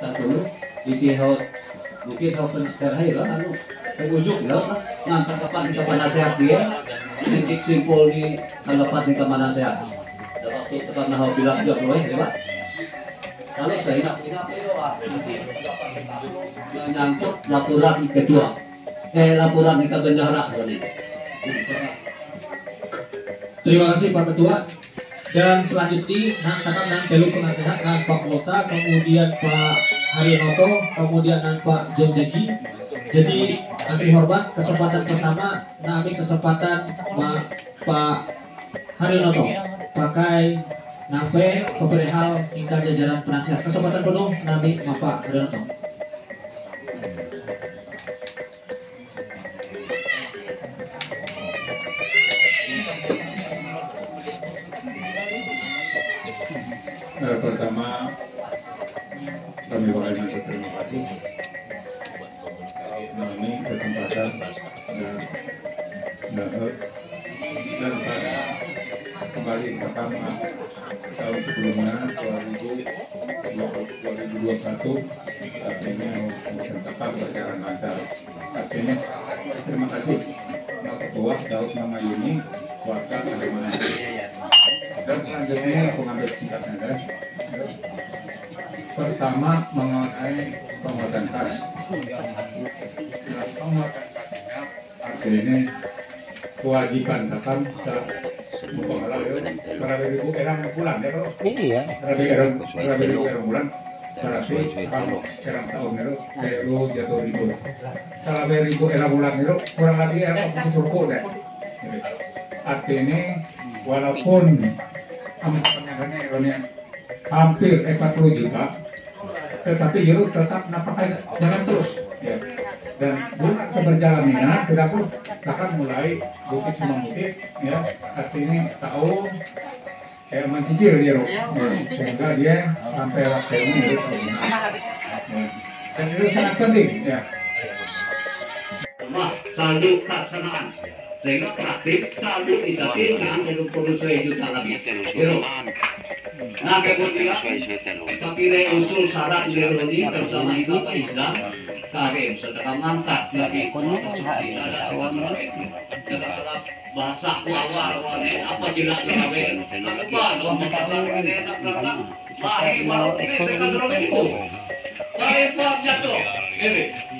satu ikihot mungkin hau pencerahai lah anu pengujuk lah ngantar kapan kita penasehat dia titik simpul di halapan di kamar sehat dan waktu tepat nah bilang juga loh ya pak kalau saya nak punya apa nanti yang nyangkut laporan kedua. Eh laporan ke bendahara tadi Terima kasih Pak Ketua. Dan selanjutnya nah kakak dan telu penasehat dan Pak Wota, kemudian Pak Harinoto, kemudian dan Pak John Jadi. Kami hormat kesempatan pertama nami kesempatan Pak Harinoto pakai nape keberhal hingga jajaran penasihat kesempatan penuh nami Pak Harinoto. Eh, pertama kami bakal berterima kasih. Kami kesempatan dan dan pada kembali pertama tahun sebelumnya 2021 artinya tetap berjalan lancar artinya terima kasih. Pak Ketua Daud Nama Yuni warga Kalimantan dan selanjutnya pengambil. Pertama mengenai penguatan kas. Nah, penguatan kasnya artinya kewajiban datang bulan ya Iya. bulan jatuh kurang lagi artinya walaupun hampir 40 juta tetapi Yeru tetap nampaknya jalan terus ya. dan bukan keberjalannya tidak pun akan mulai bukit semua bukit ya artinya tahu kayak mencicil Yeru ya. sehingga dia sampai waktu ini Yeru tahu ya. dan itu sangat penting ya rumah saldo pelaksanaan sehingga praktik saldo dikasih dengan Pero, nah usul syarat ideologi bersama itu apa Islam? Karim sedekah mangkat lagi bahasa apa jelas kawe apa lo mengatakan enak karena lahir baru ini saya itu. Lahir baru jatuh. Ini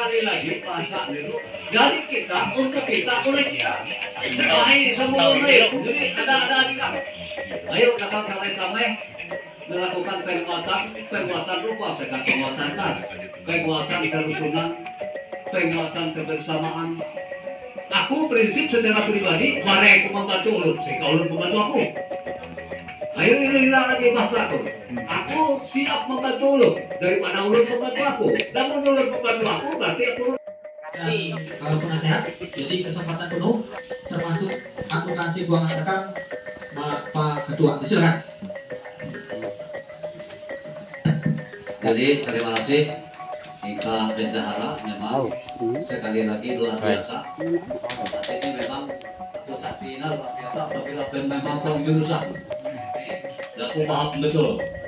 sekali lagi bahasa itu dari kita untuk kita nah ini semua itu jadi ada ada kita ayo kita sampai-sampai melakukan penguatan penguatan rupa sekarang penguatan kan penguatan kerukunan penguatan kebersamaan. Aku prinsip secara pribadi aku membantu ulun sehingga ulun membantu aku ayo ini lagi bahasa aku aku siap membantu ulun daripada ulun membantu aku. Dan ulun membantu aku berarti aku Dan kalau penasehat, jadi kesempatan penuh termasuk akuntansi keuangan rekam Pak Ketua. Silakan. Jadi terima kasih. Kita bendahara memang sekali lagi luar biasa. Ini memang aku tak final luar biasa. Apabila memang pengjurusan. Dan aku paham betul